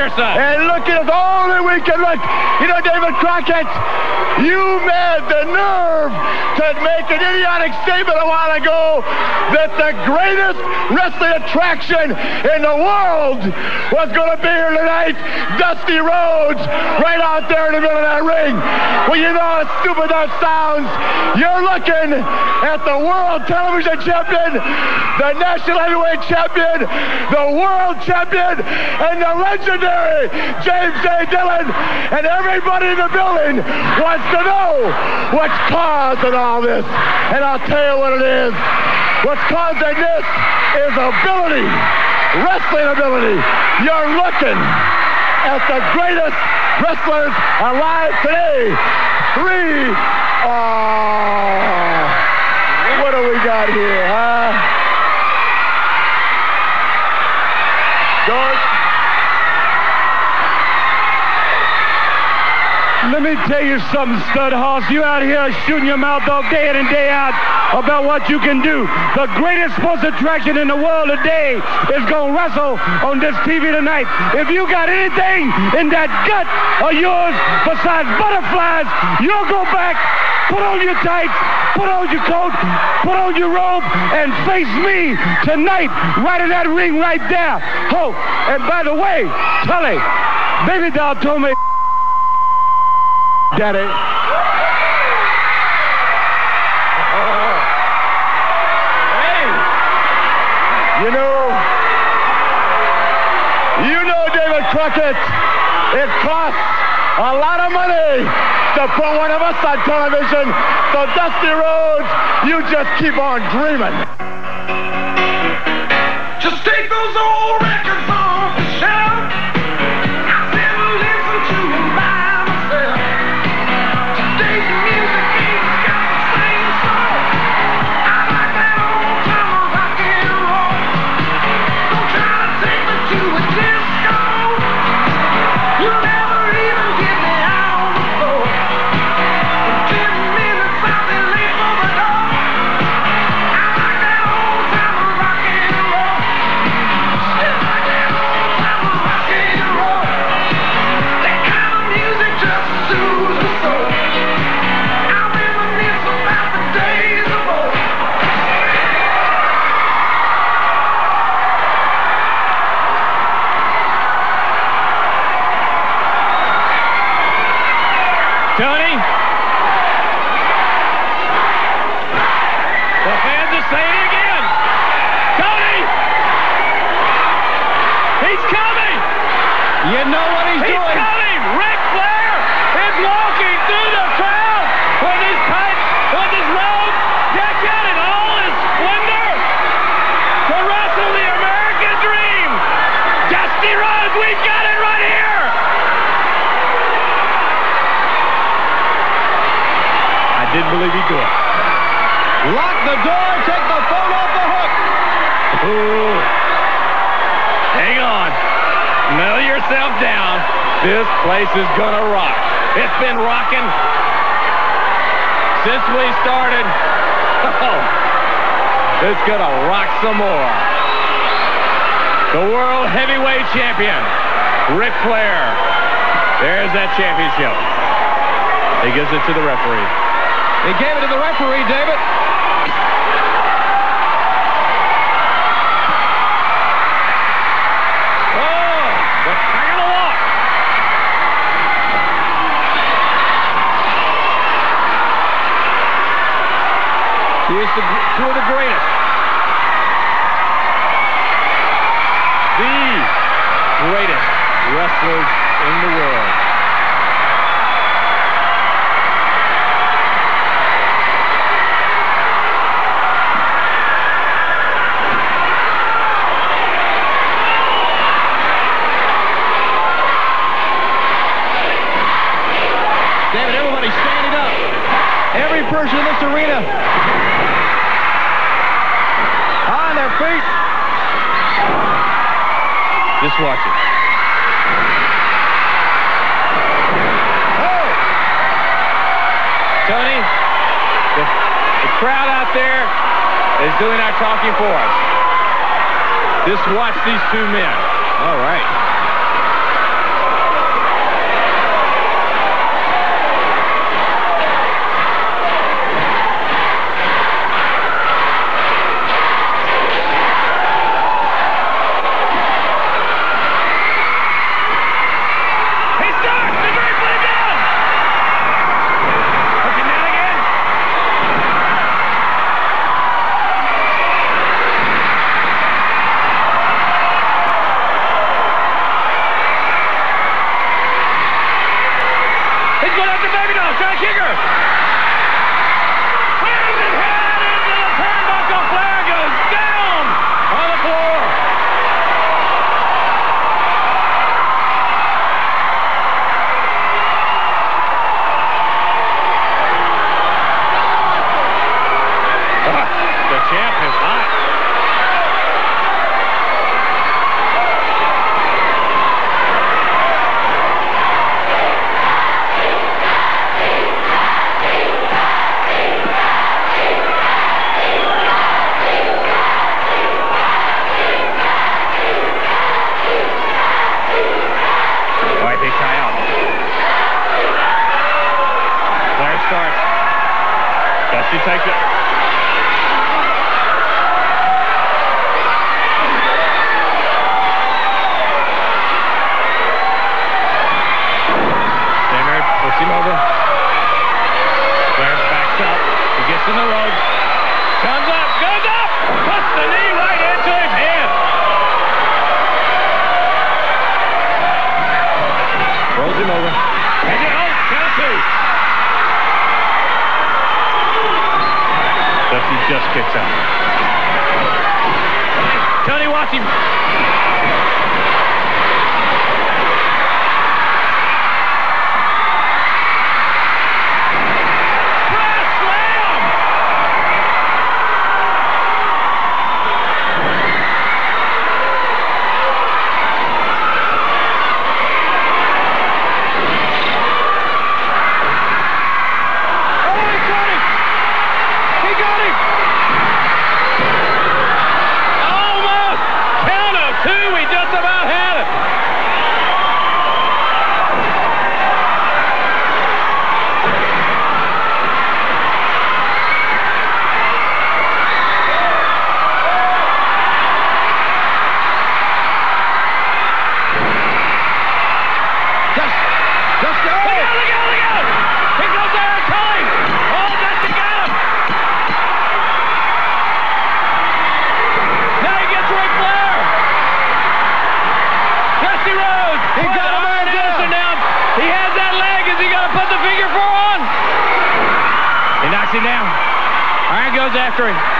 And look at us, only we can look. You know, David Crockett, you had the nerve to make an idiotic statement a while ago that the greatest wrestling attraction in the world was going to be here tonight, Dusty Rhodes, right out there in the middle of that ring. Well, you know how stupid that sounds. You're looking at the world television champion, the national heavyweight champion, the world champion, and the legendary James J. Dillon. And everybody in the building wants to know what's causing all this. And I'll tell you what it is. What's causing this is ability, wrestling ability. You're looking at the greatest wrestlers alive today. Three. Oh, what do we got here, tell you something, stud hoss. You out here shooting your mouth off day in and day out about what you can do. The greatest sports attraction in the world today is going to wrestle on this TV tonight. If you got anything in that gut of yours besides butterflies, you'll go back, put on your tights, put on your coat, put on your robe, and face me tonight right in that ring right there. Oh, and by the way, Tully, Baby Doll told me Daddy. Hey, you know, you know, David Crockett, it costs a lot of money to put one of us on television. So Dusty Rhodes, you just keep on dreaming. This place is gonna rock. It's been rocking since we started. Oh, it's gonna rock some more. The World Heavyweight Champion, Ric Flair. There's that championship. He gives it to the referee. He gave it to the referee, David. The, two of the greatest. The greatest wrestlers in the world. David, everybody standing up. Every person in this arena Just watch it. Oh, Tony, the, the crowd out there is doing our talking for us. Just watch these two men. All right. Takes it. Knocks